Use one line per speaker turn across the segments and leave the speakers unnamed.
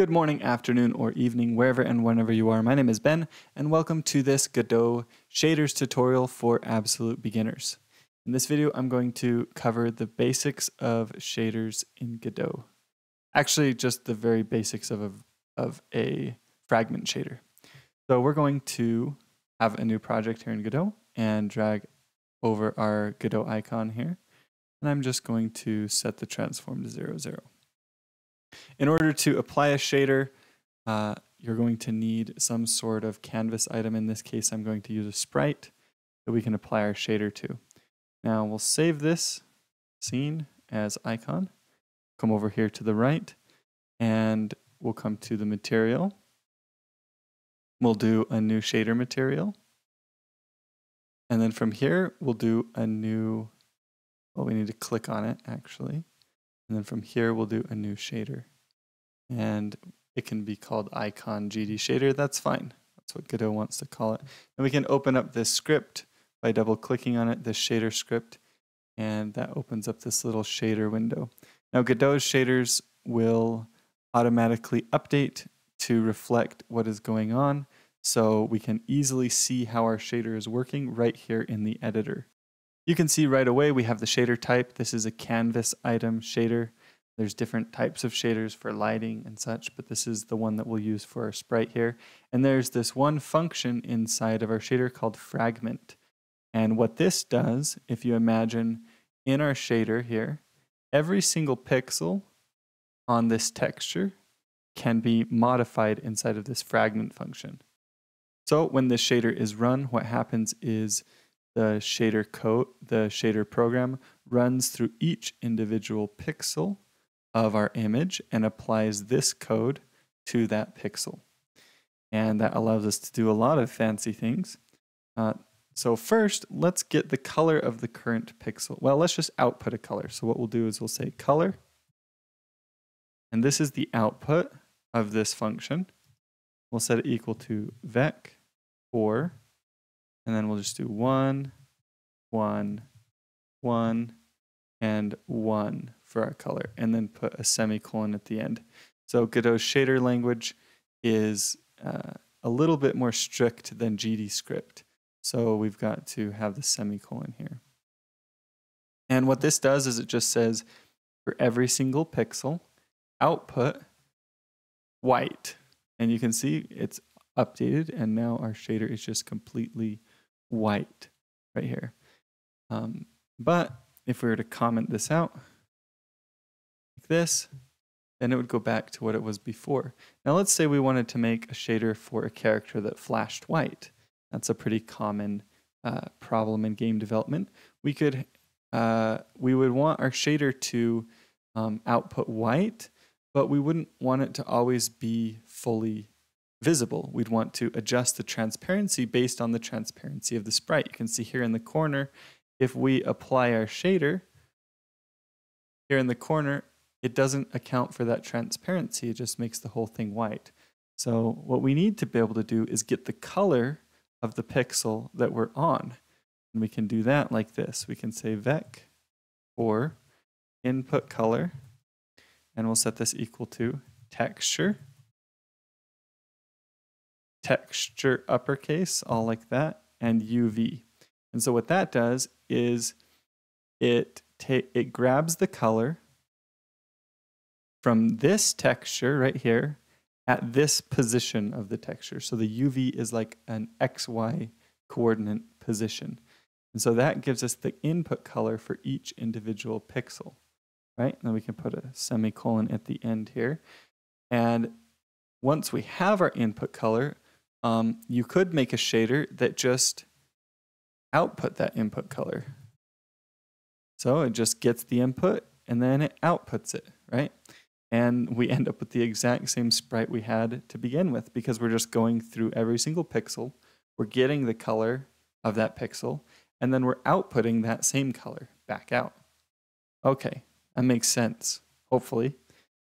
Good morning, afternoon, or evening, wherever and whenever you are. My name is Ben, and welcome to this Godot shaders tutorial for absolute beginners. In this video, I'm going to cover the basics of shaders in Godot. Actually, just the very basics of a, of a fragment shader. So we're going to have a new project here in Godot and drag over our Godot icon here. And I'm just going to set the transform to 0, 0. In order to apply a shader, uh, you're going to need some sort of canvas item. In this case, I'm going to use a sprite that we can apply our shader to. Now we'll save this scene as icon, come over here to the right, and we'll come to the material. We'll do a new shader material. And then from here, we'll do a new, well, we need to click on it actually. And then from here, we'll do a new shader. And it can be called icon GD shader. That's fine. That's what Godot wants to call it. And we can open up this script by double clicking on it, this shader script. And that opens up this little shader window. Now Godot's shaders will automatically update to reflect what is going on. So we can easily see how our shader is working right here in the editor. You can see right away we have the shader type. This is a canvas item shader. There's different types of shaders for lighting and such, but this is the one that we'll use for our sprite here. And there's this one function inside of our shader called fragment. And what this does, if you imagine in our shader here, every single pixel on this texture can be modified inside of this fragment function. So when this shader is run, what happens is the shader code, the shader program runs through each individual pixel of our image and applies this code to that pixel. And that allows us to do a lot of fancy things. Uh, so first, let's get the color of the current pixel. Well, let's just output a color. So what we'll do is we'll say color. And this is the output of this function. We'll set it equal to vec 4 and then we'll just do one, one, one, and one for our color, and then put a semicolon at the end. So Godot's shader language is uh, a little bit more strict than GD script. So we've got to have the semicolon here. And what this does is it just says for every single pixel, output white. And you can see it's updated and now our shader is just completely white right here. Um, but if we were to comment this out like this, then it would go back to what it was before. Now let's say we wanted to make a shader for a character that flashed white. That's a pretty common uh, problem in game development. We could, uh, we would want our shader to um, output white, but we wouldn't want it to always be fully visible. We'd want to adjust the transparency based on the transparency of the sprite. You can see here in the corner, if we apply our shader, here in the corner, it doesn't account for that transparency. It just makes the whole thing white. So what we need to be able to do is get the color of the pixel that we're on. And we can do that like this. We can say vec or input color, and we'll set this equal to texture texture uppercase, all like that, and UV. And so what that does is it it grabs the color from this texture right here at this position of the texture. So the UV is like an XY coordinate position. And so that gives us the input color for each individual pixel, right? And then we can put a semicolon at the end here. And once we have our input color, um, you could make a shader that just output that input color. So it just gets the input and then it outputs it, right? And we end up with the exact same sprite we had to begin with because we're just going through every single pixel. We're getting the color of that pixel and then we're outputting that same color back out. Okay, that makes sense, hopefully.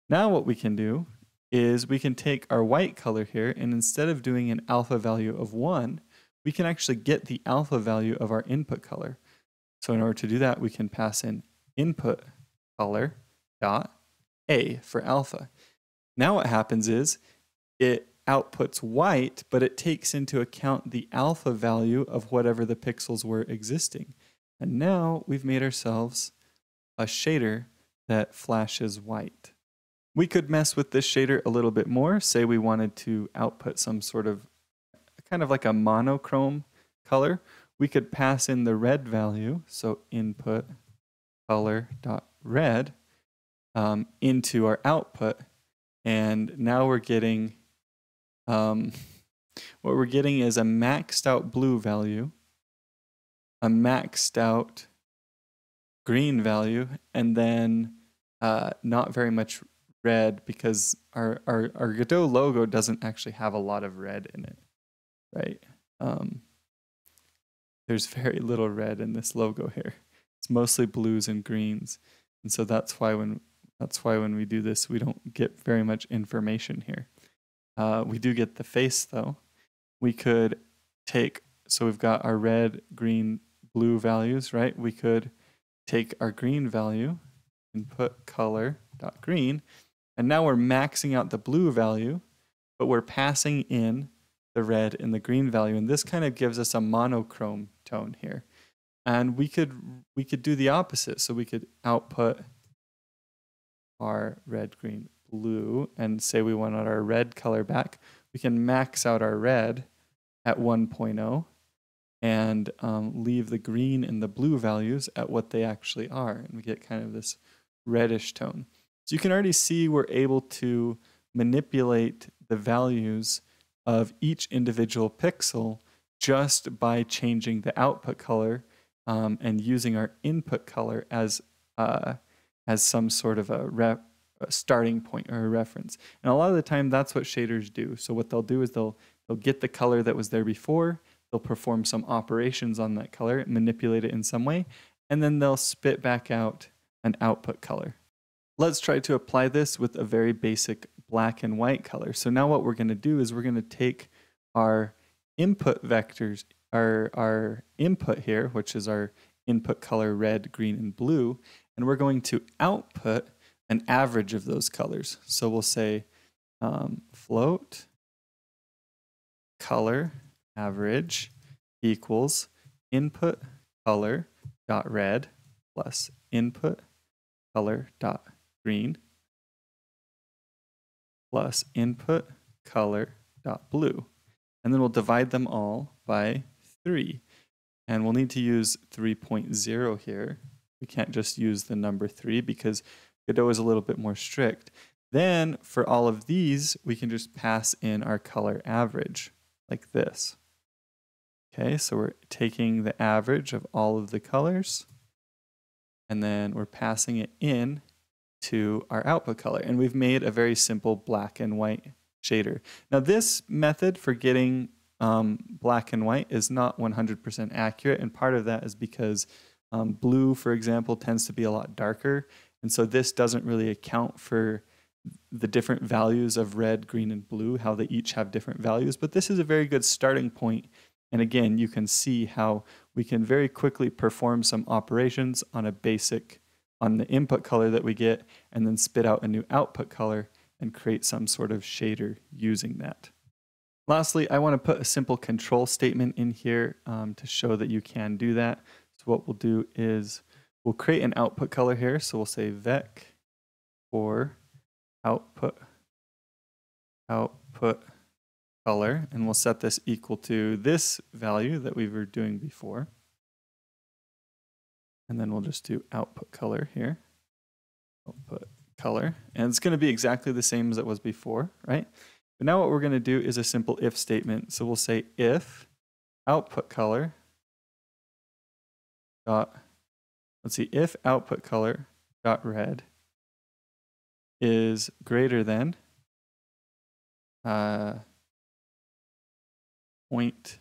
Now what we can do is we can take our white color here and instead of doing an alpha value of 1, we can actually get the alpha value of our input color. So in order to do that, we can pass in input color dot a for alpha. Now what happens is it outputs white, but it takes into account the alpha value of whatever the pixels were existing. And now we've made ourselves a shader that flashes white. We could mess with this shader a little bit more. Say we wanted to output some sort of kind of like a monochrome color. We could pass in the red value, so input color dot red um, into our output, and now we're getting um, what we're getting is a maxed out blue value, a maxed out green value, and then uh, not very much red because our, our, our Godot logo doesn't actually have a lot of red in it, right? Um, there's very little red in this logo here. It's mostly blues and greens. And so that's why when that's why when we do this, we don't get very much information here. Uh, we do get the face though. We could take, so we've got our red, green, blue values, right? We could take our green value and put color dot green, and now we're maxing out the blue value, but we're passing in the red and the green value, and this kind of gives us a monochrome tone here. And we could we could do the opposite, so we could output our red, green, blue and say we want our red color back, we can max out our red at 1.0 and um, leave the green and the blue values at what they actually are. And we get kind of this reddish tone. So you can already see we're able to manipulate the values of each individual pixel just by changing the output color um, and using our input color as uh, as some sort of a rep a starting point or a reference. And a lot of the time that's what shaders do. So what they'll do is they'll they'll get the color that was there before, they'll perform some operations on that color, manipulate it in some way, and then they'll spit back out an output color. Let's try to apply this with a very basic black and white color. So now what we're going to do is we're going to take our input vectors, our, our input here, which is our input color red, green, and blue, and we're going to output an average of those colors. So we'll say um, float color average equals input color dot red plus input color dot green plus input color dot blue. And then we'll divide them all by 3. And we'll need to use 3.0 here. We can't just use the number 3 because Godot is a little bit more strict. Then for all of these, we can just pass in our color average like this. Okay, so we're taking the average of all of the colors and then we're passing it in to our output color. And we've made a very simple black and white shader. Now this method for getting um, black and white is not 100% accurate. And part of that is because um, blue, for example, tends to be a lot darker. And so this doesn't really account for the different values of red, green, and blue, how they each have different values. But this is a very good starting point. And again, you can see how we can very quickly perform some operations on a basic, on the input color that we get, and then spit out a new output color and create some sort of shader using that. Lastly, I want to put a simple control statement in here um, to show that you can do that. So what we'll do is We'll create an output color here. So we'll say vec for output output color and we'll set this equal to this value that we were doing before. And then we'll just do output color here. Output color. And it's going to be exactly the same as it was before, right? But now what we're going to do is a simple if statement. So we'll say if output color dot let's see, if output color dot red is greater than uh, point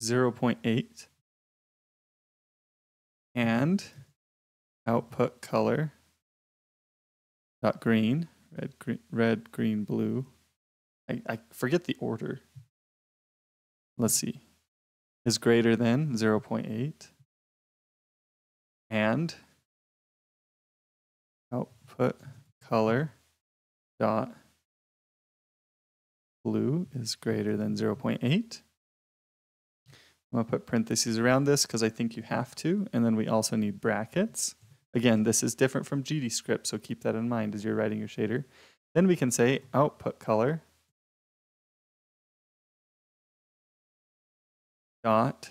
zero point eight and output color dot green red green red green blue. I, I forget the order. Let's see. Is greater than 0.8 and output color dot blue is greater than 0.8. I'm to put parentheses around this because I think you have to. And then we also need brackets. Again, this is different from GDScript, so keep that in mind as you're writing your shader. Then we can say output color dot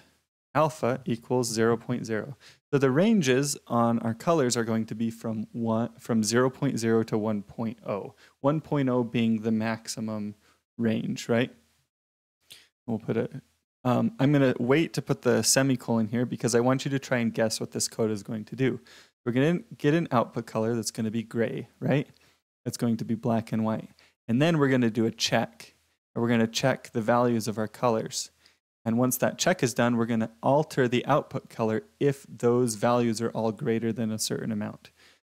alpha equals 0.0. So the ranges on our colors are going to be from one from 0.0 to 1.0. 1.0 being the maximum range, right? We'll put it. Um, I'm going to wait to put the semicolon here because I want you to try and guess what this code is going to do. We're going to get an output color that's going to be gray, right? It's going to be black and white. And then we're going to do a check. We're going to check the values of our colors. And once that check is done, we're going to alter the output color if those values are all greater than a certain amount.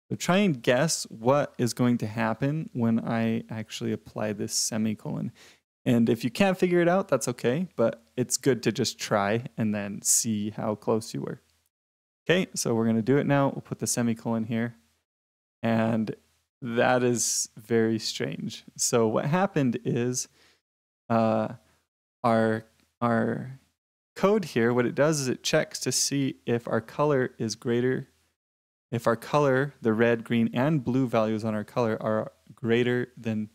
So try and guess what is going to happen when I actually apply this semicolon. And if you can't figure it out, that's okay, but it's good to just try and then see how close you were. Okay, so we're to do it now. We'll put the semicolon here. And that is very strange. So what happened is uh, our our code here, what it does is it checks to see if our color is greater, if our color, the red, green, and blue values on our color are greater than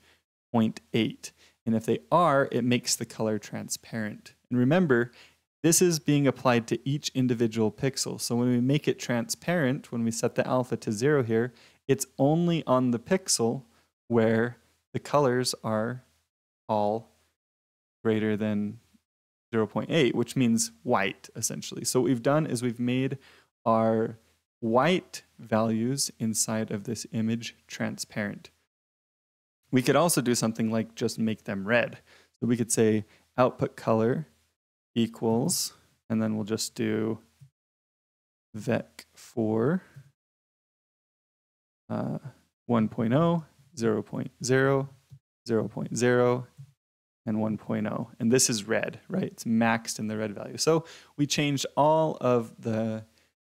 0.8. And if they are, it makes the color transparent. And remember, this is being applied to each individual pixel. So when we make it transparent, when we set the alpha to zero here, it's only on the pixel where the colors are all greater than 0.8, which means white essentially. So what we've done is we've made our white values inside of this image transparent. We could also do something like just make them red. So we could say output color equals, and then we'll just do vec4 uh, 1.0, 0, 0.0, 0.0, and 1.0. And this is red, right? It's maxed in the red value. So we changed all of the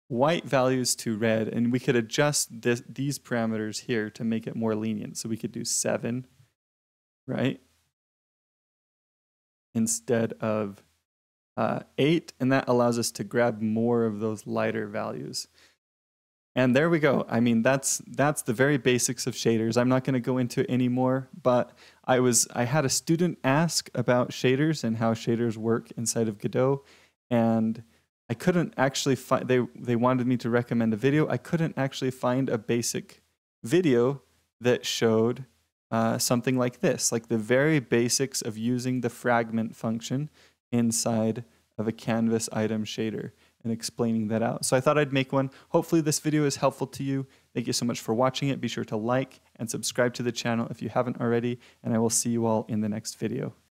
white values to red, and we could adjust this, these parameters here to make it more lenient. So we could do 7, right? Instead of uh, 8, and that allows us to grab more of those lighter values. And there we go. I mean, that's that's the very basics of shaders. I'm not going to go into it anymore, but I was I had a student ask about shaders and how shaders work inside of Godot, and I couldn't actually find. They they wanted me to recommend a video. I couldn't actually find a basic video that showed uh, something like this, like the very basics of using the fragment function inside of a canvas item shader and explaining that out. So I thought I'd make one. Hopefully this video is helpful to you. Thank you so much for watching it. Be sure to like and subscribe to the channel if you haven't already, and I will see you all in the next video.